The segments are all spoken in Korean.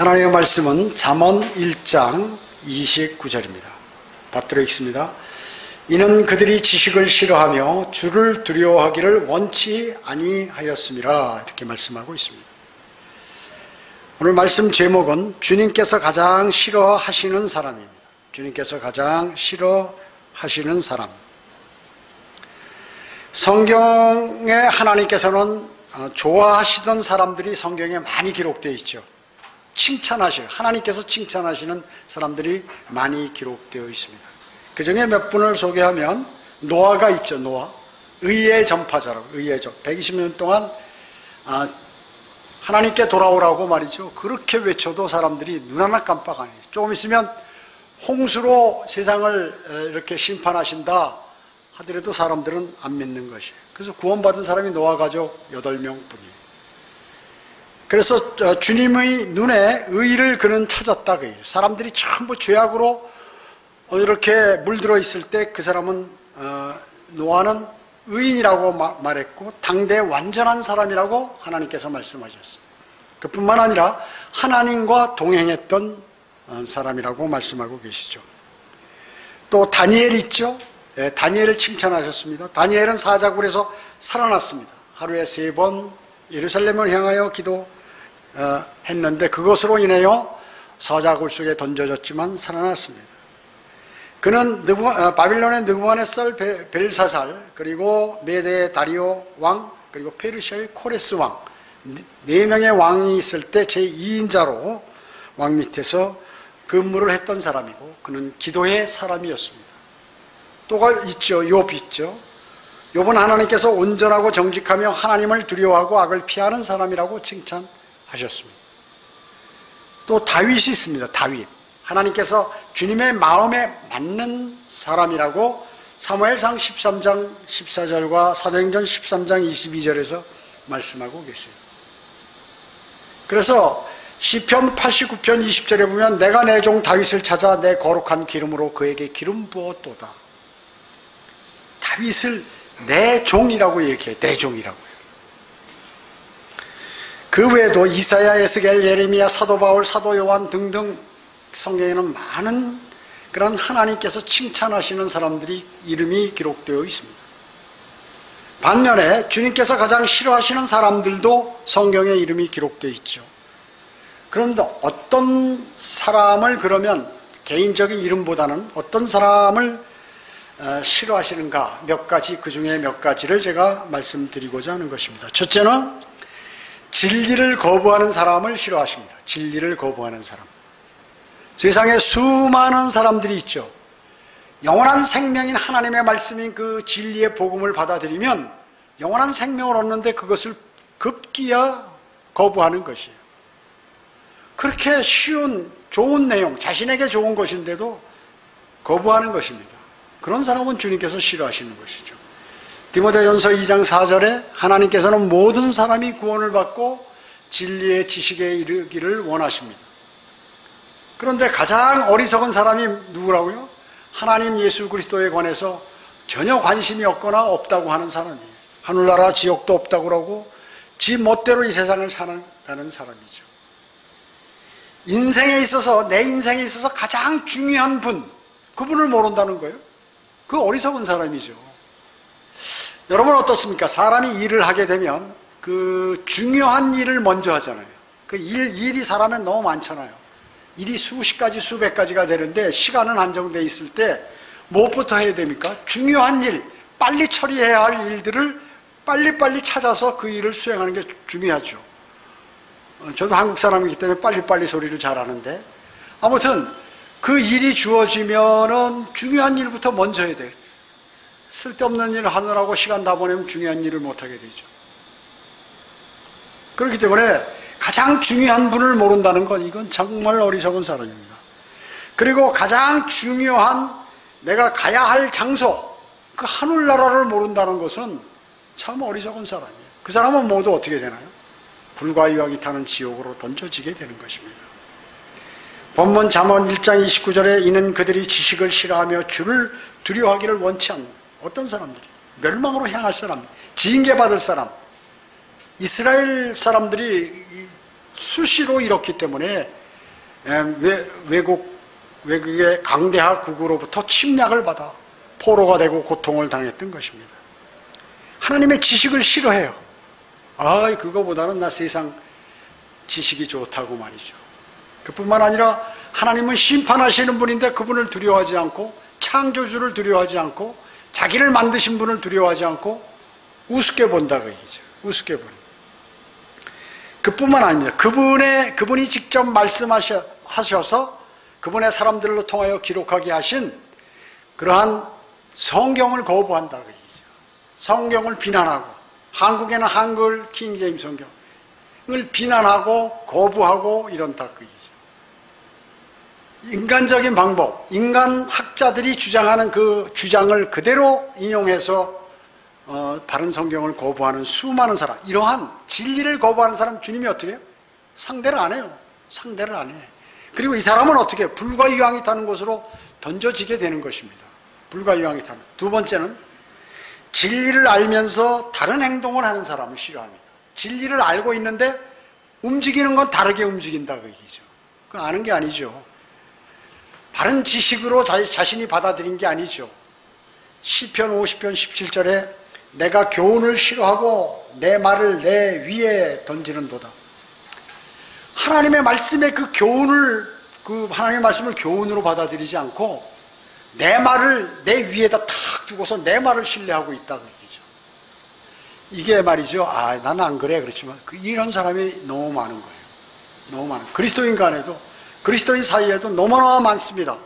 하나님의 말씀은 잠언 1장 29절입니다. 받들어 읽습니다. 이는 그들이 지식을 싫어하며 주를 두려워하기를 원치 아니하였음이라 이렇게 말씀하고 있습니다. 오늘 말씀 제목은 주님께서 가장 싫어하시는 사람입니다. 주님께서 가장 싫어하시는 사람. 성경에 하나님께서는 좋아하시던 사람들이 성경에 많이 기록되어 있죠. 칭찬하실 하나님께서 칭찬하시는 사람들이 많이 기록되어 있습니다. 그 중에 몇 분을 소개하면 노아가 있죠. 노아 의의 전파자라고 의의 전 120년 동안 아, 하나님께 돌아오라고 말이죠. 그렇게 외쳐도 사람들이 눈 하나 깜빡 안 해요. 조금 있으면 홍수로 세상을 이렇게 심판하신다 하더라도 사람들은 안 믿는 것이에요. 그래서 구원받은 사람이 노아 가족 8명 뿐이에요. 그래서 어, 주님의 눈에 의를 그는 찾았다. 그 사람들이 전부 죄악으로 이렇게 물들어 있을 때 그 사람은 어, 노아는 의인이라고 말했고 당대 완전한 사람이라고 하나님께서 말씀하셨어요. 그뿐만 아니라 하나님과 동행했던 어, 사람이라고 말씀하고 계시죠. 또 다니엘 있죠. 예, 다니엘을 칭찬하셨습니다. 다니엘은 사자굴에서 살아났습니다. 하루에 세 번 예루살렘을 향하여 기도 어, 했는데 그것으로 인하여 사자굴 속에 던져졌지만 살아났습니다. 그는 어, 바빌론의 느부갓네살 벨사살 그리고 메대 다리오 왕 그리고 페르시아의 코레스 왕 네 명의 왕이 있을 때 제2인자로 왕 밑에서 근무를 했던 사람이고 그는 기도의 사람이었습니다. 또가 있죠. 욥 있죠. 욥은 하나님께서 온전하고 정직하며 하나님을 두려워하고 악을 피하는 사람이라고 칭찬 하셨습니다. 또 다윗이 있습니다. 다윗. 하나님께서 주님의 마음에 맞는 사람이라고 사무엘상 13장 14절과 사도행전 13장 22절에서 말씀하고 계세요. 그래서 시편 89편 20절에 보면 내가 내 종 다윗을 찾아 내 거룩한 기름으로 그에게 기름 부었도다. 다윗을 내 종이라고 얘기해요. 내 종이라고. 그 외에도 이사야, 에스겔, 예레미야, 사도 바울, 사도 요한 등등 성경에는 많은 그런 하나님께서 칭찬하시는 사람들이 이름이 기록되어 있습니다. 반면에 주님께서 가장 싫어하시는 사람들도 성경에 이름이 기록되어 있죠. 그런데 어떤 사람을 그러면 개인적인 이름보다는 어떤 사람을 어, 싫어하시는가 몇 가지 그 중에 몇 가지를 제가 말씀드리고자 하는 것입니다. 첫째는 진리를 거부하는 사람을 싫어하십니다. 진리를 거부하는 사람. 세상에 수많은 사람들이 있죠. 영원한 생명인 하나님의 말씀인 그 진리의 복음을 받아들이면 영원한 생명을 얻는데 그것을 급기야 거부하는 것이에요. 그렇게 쉬운 좋은 내용, 자신에게 좋은 것인데도 거부하는 것입니다. 그런 사람은 주님께서 싫어하시는 것이죠. 디모데전서 2장 4절에 하나님께서는 모든 사람이 구원을 받고 진리의 지식에 이르기를 원하십니다. 그런데 가장 어리석은 사람이 누구라고요? 하나님 예수 그리스도에 관해서 전혀 관심이 없거나 없다고 하는 사람이에요. 하늘나라 지옥도 없다고 그러고 지 멋대로 이 세상을 사는 사람이죠. 인생에 있어서 내 인생에 있어서 가장 중요한 분 그분을 모른다는 거예요. 그 어리석은 사람이죠. 여러분 어떻습니까? 사람이 일을 하게 되면 그 중요한 일을 먼저 하잖아요. 그 일, 일이 사람에 너무 많잖아요. 일이 수십 가지, 수백 가지가 되는데 시간은 한정되어 있을 때 무엇부터 해야 됩니까? 중요한 일, 빨리 처리해야 할 일들을 빨리빨리 찾아서 그 일을 수행하는 게 중요하죠. 어, 저도 한국 사람이기 때문에 빨리빨리 소리를 잘하는데 아무튼 그 일이 주어지면은 중요한 일부터 먼저 해야 돼요. 쓸데없는 일을 하느라고 시간 다 보내면 중요한 일을 못하게 되죠. 그렇기 때문에 가장 중요한 분을 모른다는 건 이건 정말 어리석은 사람입니다. 그리고 가장 중요한 내가 가야 할 장소, 그 하늘나라를 모른다는 것은 참 어리석은 사람이에요. 그 사람은 모두 어떻게 되나요? 불과 유황이 타는 지옥으로 던져지게 되는 것입니다. 본문 잠언 1장 29절에 이는 그들이 지식을 싫어하며 주를 두려워하기를 원치 않는다. 어떤 사람들이? 멸망으로 향할 사람, 징계 받을 사람. 이스라엘 사람들이 수시로 이렇기 때문에 외국 외국의 강대하 국으로부터 침략을 받아 포로가 되고 고통을 당했던 것입니다. 하나님의 지식을 싫어해요. 아, 그거보다는 나 세상 지식이 좋다고 말이죠. 그뿐만 아니라 하나님은 심판하시는 분인데 그분을 두려워하지 않고 창조주를 두려워하지 않고 자기를 만드신 분을 두려워하지 않고 우습게 본다 그 얘기죠. 우습게 본. 그뿐만 아닙니다. 그분의 그분이 직접 말씀하셔서 그분의 사람들로 통하여 기록하게 하신 그러한 성경을 거부한다 그 얘기죠. 성경을 비난하고 한국에는 한글 킹제임 성경을 비난하고 거부하고 이런다 그 얘기죠. 인간적인 방법, 인간 학자들이 주장하는 그 주장을 그대로 인용해서 어, 다른 성경을 거부하는 수많은 사람, 이러한 진리를 거부하는 사람 주님이 어떻게 해요? 상대를 안 해요. 상대를 안 해. 그리고 이 사람은 어떻게 해요? 불과 유황이 타는 곳으로 던져지게 되는 것입니다. 불과 유황이 타는. 두 번째는 진리를 알면서 다른 행동을 하는 사람을 싫어합니다. 진리를 알고 있는데 움직이는 건 다르게 움직인다 그 얘기죠. 그 아는 게 아니죠. 다른 지식으로 자 신이 받아들인 게 아니죠. 시편 50편 17절에 내가 교훈을 싫어하고 내 말을 내 위에 던지는도다. 하나님의 말씀의 그 교훈을 그 하나님의 말씀을 교훈으로 받아들이지 않고 내 말을 내 위에다 탁 두고서 내 말을 신뢰하고 있다고 얘기죠. 이게 말이죠. 아, 나는 안 그래. 그렇지만 그 이런 사람이 너무 많은 거예요. 너무 많은. 그리스도인 간에도 그리스도인 사이에도 너무나 많습니다.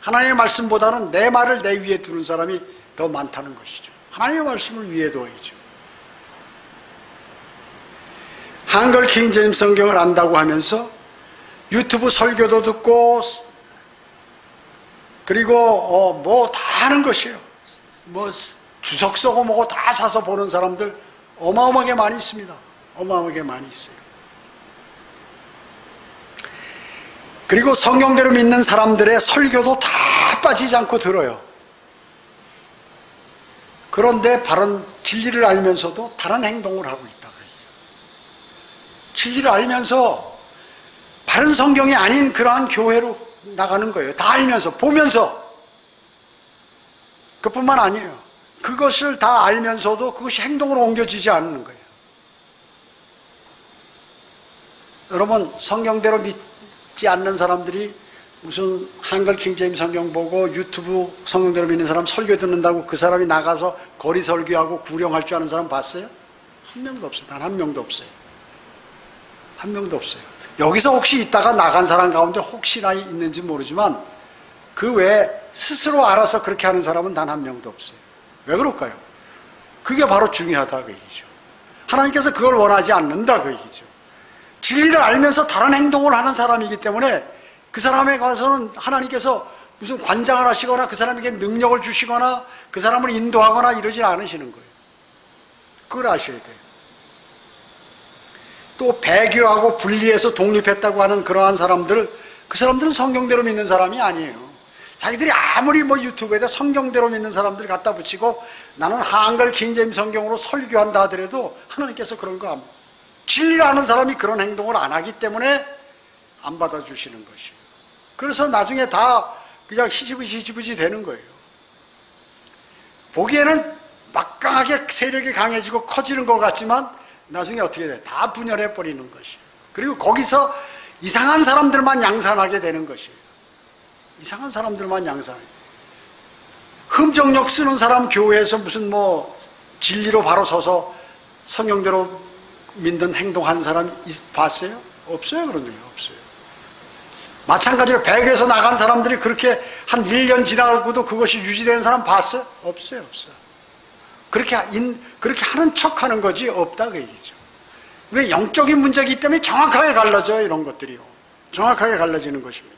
하나님의 말씀보다는 내 말을 내 위에 두는 사람이 더 많다는 것이죠. 하나님의 말씀을 위에 두어야죠. 한글 킹제임 성경을 안다고 하면서 유튜브 설교도 듣고 그리고 어, 뭐 다 하는 것이에요. 뭐 주석 써고 뭐고 다 사서 보는 사람들 어마어마하게 많이 있습니다. 어마어마하게 많이 있어요. 그리고 성경대로 믿는 사람들의 설교도 다 빠지지 않고 들어요. 그런데 바른 진리를 알면서도 다른 행동을 하고 있다. 진리를 알면서 바른 성경이 아닌 그러한 교회로 나가는 거예요. 다 알면서, 보면서. 그뿐만 아니에요. 그것을 다 알면서도 그것이 행동으로 옮겨지지 않는 거예요. 여러분, 성경대로 믿 믿지 않는 사람들이 무슨 한글 킹제임 성경 보고 유튜브 성경대로 믿는 사람 설교 듣는다고 그 사람이 나가서 거리 설교하고 구령할 줄 아는 사람 봤어요? 한 명도 없어요. 단 한 명도 없어요. 한 명도 없어요. 여기서 혹시 있다가 나간 사람 가운데 혹시나 있는지 모르지만 그 외에 스스로 알아서 그렇게 하는 사람은 단 한 명도 없어요. 왜 그럴까요? 그게 바로 중요하다 그 얘기죠. 하나님께서 그걸 원하지 않는다 그 얘기죠. 진리를 알면서 다른 행동을 하는 사람이기 때문에 그 사람에 가서는 하나님께서 무슨 관장을 하시거나 그 사람에게 능력을 주시거나 그 사람을 인도하거나 이러지 않으시는 거예요. 그걸 아셔야 돼요. 또 배교하고 분리해서 독립했다고 하는 그러한 사람들, 그 사람들은 성경대로 믿는 사람이 아니에요. 자기들이 아무리 뭐 유튜브에다 성경대로 믿는 사람들 갖다 붙이고 나는 한글 킹제임 성경으로 설교한다 하더라도 하나님께서 그런 거 진리를 아는 사람이 그런 행동을 안 하기 때문에 안 받아주시는 것이에요. 그래서 나중에 다 그냥 희지부지 희지부지 되는 거예요. 보기에는 막강하게 세력이 강해지고 커지는 것 같지만 나중에 어떻게 돼? 다 분열해 버리는 것이에요. 그리고 거기서 이상한 사람들만 양산하게 되는 것이에요. 이상한 사람들만 양산. 흠정력 쓰는 사람 교회에서 무슨 뭐 진리로 바로 서서 성경대로 믿는 행동하는 사람 봤어요? 없어요. 그런 적이 없어요. 마찬가지로 배교에서 나간 사람들이 그렇게 한 1년 지나고도 그것이 유지되는 사람 봤어요? 없어요. 없어요. 그렇게, 인, 그렇게 하는 척 하는 거지 없다 그 얘기죠. 왜 영적인 문제이기 때문에 정확하게 갈라져요. 이런 것들이요. 정확하게 갈라지는 것입니다.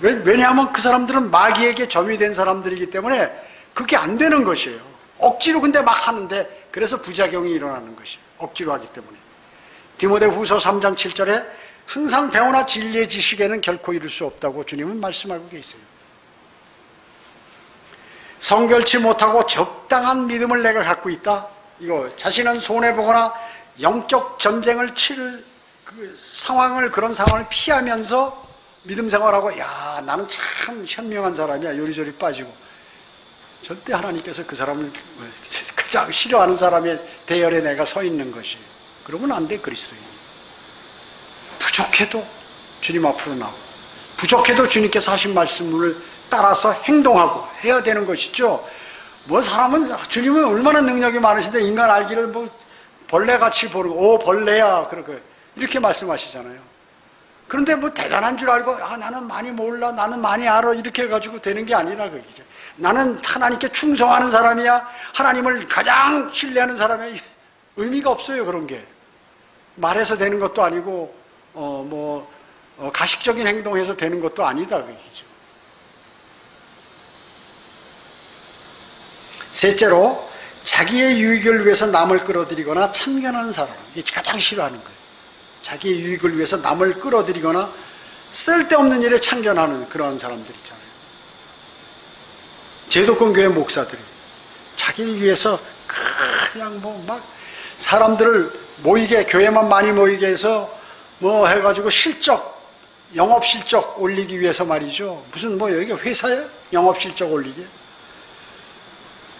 왜냐하면 그 사람들은 마귀에게 점이 된 사람들이기 때문에 그게 안 되는 것이에요. 억지로 근데 막 하는데 그래서 부작용이 일어나는 것이에요. 억지로 하기 때문에. 디모데 후서 3장 7절에 항상 배우나 진리의 지식에는 결코 이룰 수 없다고 주님은 말씀하고 계세요. 성결치 못하고 적당한 믿음을 내가 갖고 있다. 이거 자신은 손해보거나 영적 전쟁을 치를 그 상황을 그런 상황을 피하면서 믿음 생활하고 야 나는 참 현명한 사람이야 요리조리 빠지고 절대 하나님께서 그 사람을 가장 싫어하는 사람의 대열에 내가 서 있는 것이 그러면 안 돼 그리스도인. 부족해도 주님 앞으로 나오고 부족해도 주님께서 하신 말씀을 따라서 행동하고 해야 되는 것이죠. 뭐 사람은 주님은 얼마나 능력이 많으신데 인간 알기를 뭐 벌레같이 보는 오 벌레야. 그렇게 이렇게 말씀하시잖아요. 그런데 뭐 대단한 줄 알고 아 나는 많이 몰라 나는 많이 알아. 이렇게 해가지고 되는 게 아니라 그 얘기죠 나는 하나님께 충성하는 사람이야. 하나님을 가장 신뢰하는 사람이야. 의미가 없어요 그런 게. 말해서 되는 것도 아니고 어 뭐 어, 가식적인 행동해서 되는 것도 아니다 그 얘기죠. 셋째로 자기의 유익을 위해서 남을 끌어들이거나 참견하는 사람. 이게 가장 싫어하는 거예요. 자기의 유익을 위해서 남을 끌어들이거나 쓸데없는 일에 참견하는 그러한 사람들 있잖아요. 제도권 교회 목사들이 자기를 위해서 그냥 뭐 막 사람들을 모이게 교회만 많이 모이게 해서 뭐 해가지고 실적 영업 실적 올리기 위해서 말이죠. 무슨 뭐 여기가 회사예요? 영업 실적 올리게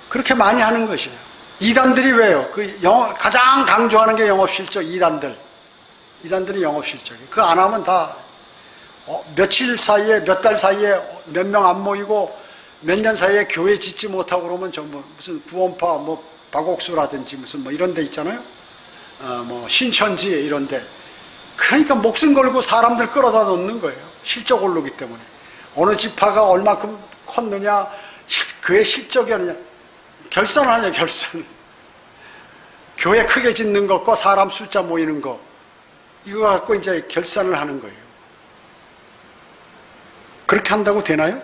그렇게 많이 하는 것이에요. 이단들이 왜요? 그 영업, 가장 강조하는 게 영업 실적 이단들. 이단들이 영업 실적이. 그거 안 하면 다 어, 며칠 사이에 몇 달 사이에 몇 명 안 모이고 몇 년 사이에 교회 짓지 못하고 그러면 전부 무슨 구원파 뭐 박옥수라든지 무슨 뭐 이런 데 있잖아요. 어, 뭐 신천지 이런 데. 그러니까 목숨 걸고 사람들 끌어다 놓는 거예요. 실적 오르기 때문에. 어느 지파가 얼마큼 컸느냐, 그의 실적이 아니냐. 결산을 하냐, 결산. 교회 크게 짓는 것과 사람 숫자 모이는 것. 이거 갖고 이제 결산을 하는 거예요. 그렇게 한다고 되나요?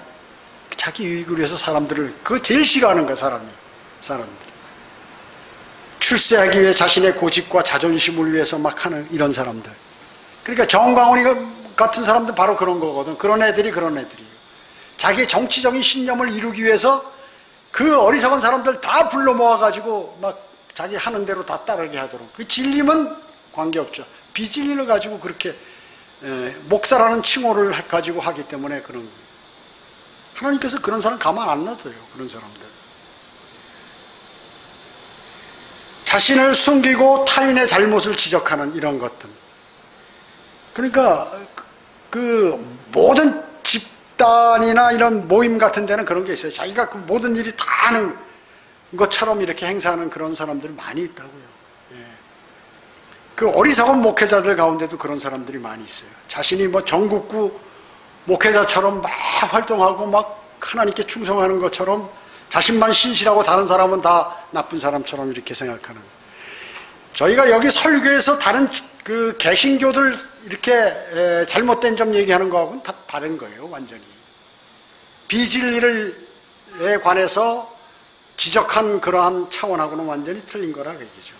자기 유익을 위해서 사람들을, 그거 제일 싫어하는 거야, 사람이. 사람들. 출세하기 위해 자신의 고집과 자존심을 위해서 막 하는 이런 사람들. 그러니까 정광훈이 같은 사람들 바로 그런 거거든. 그런 애들이 그런 애들이에요. 자기의 정치적인 신념을 이루기 위해서 그 어리석은 사람들 다 불러 모아가지고 막 자기 하는 대로 다 따르게 하도록. 그 진림은 관계없죠. 비진리를 가지고 그렇게 목사라는 칭호를 가지고 하기 때문에 그런 거예요. 하나님께서 그런 사람 가만 안 놔둬요. 그런 사람들. 자신을 숨기고 타인의 잘못을 지적하는 이런 것들. 그러니까 그 모든 집단이나 이런 모임 같은 데는 그런 게 있어요. 자기가 그 모든 일이 다 하는 것처럼 이렇게 행사하는 그런 사람들이 많이 있다고요. 예. 그 어리석은 목회자들 가운데도 그런 사람들이 많이 있어요. 자신이 뭐 전국구 목회자처럼 막 활동하고 막 하나님께 충성하는 것처럼 자신만 신실하고 다른 사람은 다 나쁜 사람처럼 이렇게 생각하는. 저희가 여기 설교에서 다른 그 개신교들 이렇게 잘못된 점 얘기하는 거하고는 다 다른 거예요, 완전히. 비진리를에 관해서 지적한 그러한 차원하고는 완전히 틀린 거라 그 얘기죠.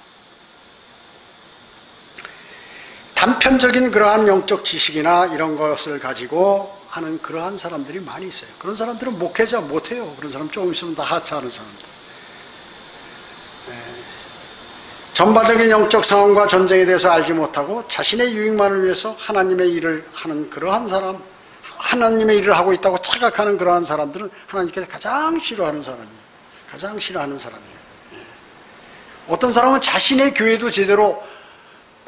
단편적인 그러한 영적 지식이나 이런 것을 가지고 하는 그러한 사람들이 많이 있어요. 그런 사람들은 목회자 못해요. 그런 사람 조금 있으면 다 하차하는 사람들. 네. 전반적인 영적 상황과 전쟁에 대해서 알지 못하고 자신의 유익만을 위해서 하나님의 일을 하는 그러한 사람, 하나님의 일을 하고 있다고 착각하는 그러한 사람들은 하나님께서 가장 싫어하는 사람이에요. 가장 싫어하는 사람이에요. 네. 어떤 사람은 자신의 교회도 제대로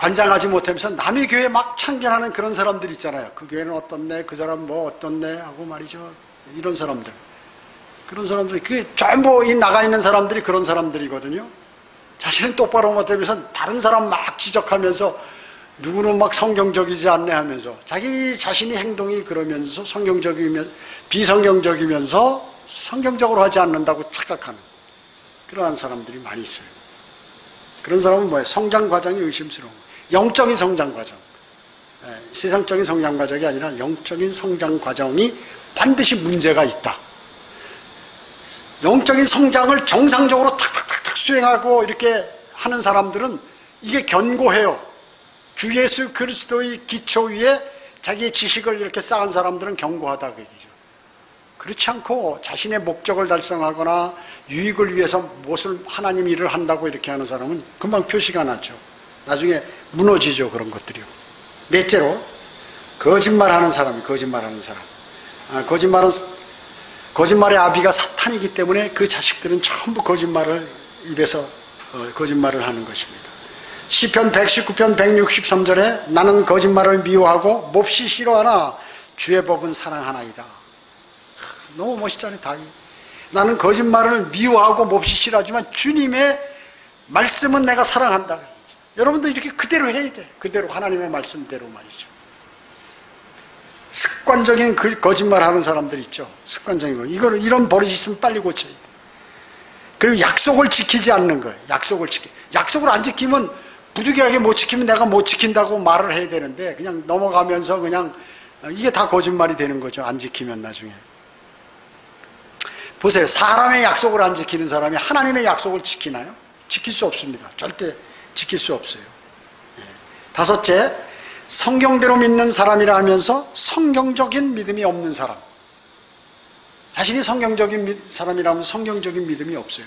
관장하지 못하면서 남의 교회 막 참견하는 그런 사람들 있잖아요. 그 교회는 어떻네, 그 사람 뭐 어떻네 하고 말이죠. 이런 사람들. 그런 사람들이, 그 전부 이 나가 있는 사람들이 그런 사람들이거든요. 자신은 똑바로 못하면서 다른 사람 막 지적하면서 누구는 막 성경적이지 않네 하면서 자기 자신이 행동이 그러면서 성경적이면, 비성경적이면서 성경적으로 하지 않는다고 착각하는 그러한 사람들이 많이 있어요. 그런 사람은 뭐예요? 성장 과정이 의심스러운 거예요. 영적인 성장 과정. 예, 세상적인 성장 과정이 아니라 영적인 성장 과정이 반드시 문제가 있다. 영적인 성장을 정상적으로 탁탁탁탁 수행하고 이렇게 하는 사람들은 이게 견고해요. 주 예수 그리스도의 기초 위에 자기의 지식을 이렇게 쌓은 사람들은 견고하다 그 얘기죠. 그렇지 않고 자신의 목적을 달성하거나 유익을 위해서 무엇을 하나님 일을 한다고 이렇게 하는 사람은 금방 표시가 나죠. 나중에 무너지죠 그런 것들이요. 넷째로 거짓말하는 사람이 거짓말하는 사람. 아, 거짓말은 거짓말의 아비가 사탄이기 때문에 그 자식들은 전부 거짓말을 입에서 어, 거짓말을 하는 것입니다. 시편 119편 163절에 나는 거짓말을 미워하고 몹시 싫어하나 주의 법은 사랑하나이다. 너무 멋있잖아요, 다윗. 나는 거짓말을 미워하고 몹시 싫어하지만 주님의 말씀은 내가 사랑한다. 여러분도 이렇게 그대로 해야 돼. 그대로 하나님의 말씀대로 말이죠. 습관적인 그 거짓말 하는 사람들 있죠. 습관적인 거. 이거 이런 버릇이 있으면 빨리 고쳐야 돼. 그리고 약속을 지키지 않는 거예요. 약속을 지키. 약속을 안 지키면 부득이하게 못 지키면 내가 못 지킨다고 말을 해야 되는데 그냥 넘어가면서 그냥 이게 다 거짓말이 되는 거죠. 안 지키면 나중에. 보세요. 사람의 약속을 안 지키는 사람이 하나님의 약속을 지키나요? 지킬 수 없습니다. 절대 지킬 수 없어요. 예. 다섯째, 성경대로 믿는 사람이라 하면서 성경적인 믿음이 없는 사람. 자신이 성경적인 사람이라면 성경적인 믿음이 없어요.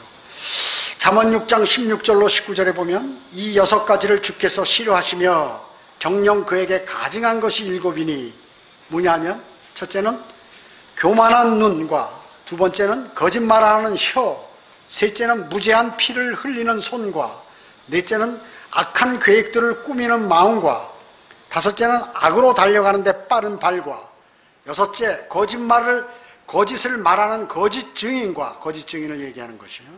잠언 6장 16절로 19절에 보면 이 여섯 가지를 주께서 싫어하시며 정령 그에게 가증한 것이 일곱이니 뭐냐 하면 첫째는 교만한 눈과 두 번째는 거짓말하는 혀 셋째는 무제한 피를 흘리는 손과 넷째는 악한 계획들을 꾸미는 마음과 다섯째는 악으로 달려가는데 빠른 발과 여섯째 거짓말을 거짓을 말하는 거짓 증인과 거짓 증인을 얘기하는 것이에요.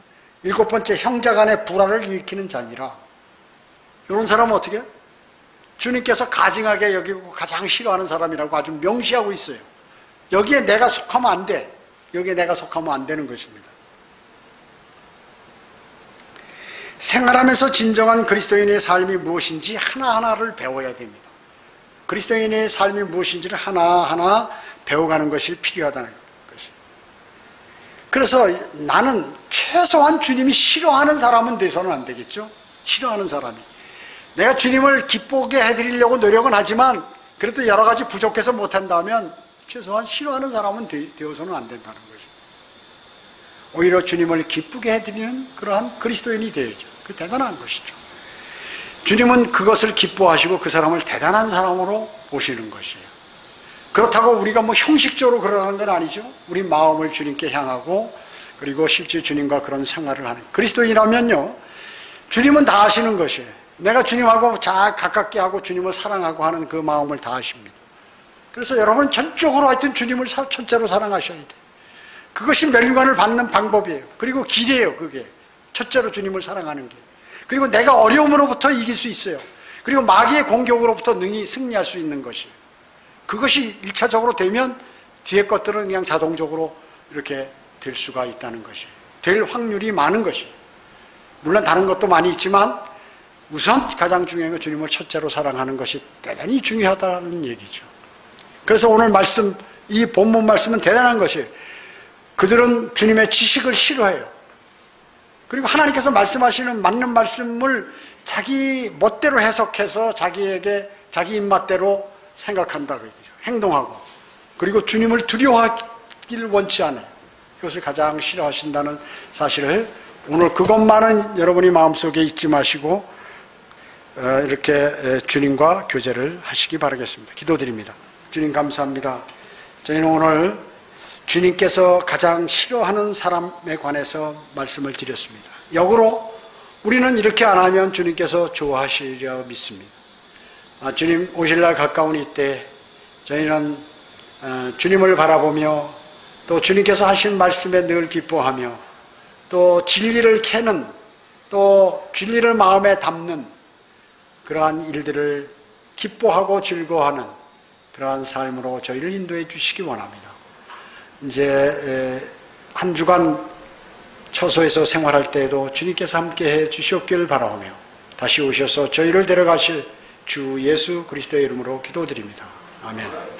일곱 번째 형제 간의 불화를 일으키는 자니라. 이런 사람은 어떻게? 주님께서 가증하게 여기고 가장 싫어하는 사람이라고 아주 명시하고 있어요. 여기에 내가 속하면 안 돼. 여기에 내가 속하면 안 되는 것입니다. 생활하면서 진정한 그리스도인의 삶이 무엇인지 하나하나를 배워야 됩니다. 그리스도인의 삶이 무엇인지를 하나하나 배워가는 것이 필요하다는 것이. 그래서 나는 최소한 주님이 싫어하는 사람은 돼서는 안 되겠죠? 싫어하는 사람이. 내가 주님을 기쁘게 해드리려고 노력은 하지만 그래도 여러 가지 부족해서 못한다면 최소한 싫어하는 사람은 되어서는 안 된다는 거죠. 오히려 주님을 기쁘게 해드리는 그러한 그리스도인이 되어야죠. 그 대단한 것이죠. 주님은 그것을 기뻐하시고 그 사람을 대단한 사람으로 보시는 것이에요. 그렇다고 우리가 뭐 형식적으로 그러는 건 아니죠. 우리 마음을 주님께 향하고 그리고 실제 주님과 그런 생활을 하는 그리스도인이라면요. 주님은 다 아시는 것이에요. 내가 주님하고 잘 가깝게 하고 주님을 사랑하고 하는 그 마음을 다 아십니다. 그래서 여러분 전적으로 하여튼 주님을 첫째로 사랑하셔야 돼. 그것이 멸류관을 받는 방법이에요. 그리고 길이에요, 그게. 첫째로 주님을 사랑하는 게. 그리고 내가 어려움으로부터 이길 수 있어요. 그리고 마귀의 공격으로부터 능히 승리할 수 있는 것이. 그것이 1차적으로 되면 뒤에 것들은 그냥 자동적으로 이렇게 될 수가 있다는 것이. 될 확률이 많은 것이. 물론 다른 것도 많이 있지만 우선 가장 중요한 건 주님을 첫째로 사랑하는 것이 대단히 중요하다는 얘기죠. 그래서 오늘 말씀, 이 본문 말씀은 대단한 것이에요. 그들은 주님의 지식을 싫어해요. 그리고 하나님께서 말씀하시는 맞는 말씀을 자기 멋대로 해석해서 자기에게 자기 입맛대로 생각한다 그 얘기죠. 행동하고 그리고 주님을 두려워하기를 원치 않아요. 그것을 가장 싫어하신다는 사실을 오늘 그것만은 여러분이 마음속에 잊지 마시고 어, 이렇게 주님과 교제를 하시기 바라겠습니다. 기도드립니다. 주님 감사합니다. 저희는 오늘 주님께서 가장 싫어하는 사람에 관해서 말씀을 드렸습니다. 역으로 우리는 이렇게 안 하면 주님께서 좋아하시려 믿습니다. 아, 주님 오실 날 가까운 이때 저희는 어, 주님을 바라보며 또 주님께서 하신 말씀에 늘 기뻐하며 또 진리를 캐는 또 진리를 마음에 담는 그러한 일들을 기뻐하고 즐거워하는 그러한 삶으로 저희를 인도해 주시기 원합니다. 이제 한 주간 처소에서 생활할 때에도 주님께서 함께 해 주시옵기를 바라오며 다시 오셔서 저희를 데려가실 주 예수 그리스도의 이름으로 기도드립니다. 아멘.